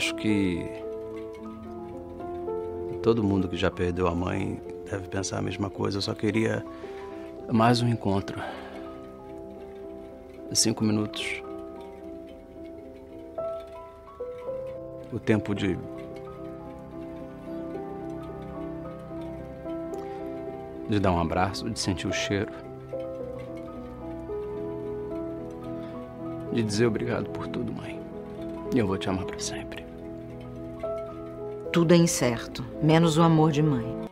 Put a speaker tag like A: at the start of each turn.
A: Acho que todo mundo que já perdeu a mãe deve pensar a mesma coisa. Eu só queria mais um encontro. Cinco minutos. O tempo de. De dar um abraço, de sentir o cheiro. De dizer obrigado por tudo, mãe. E eu vou te amar para sempre.
B: Tudo é incerto, menos o amor de mãe.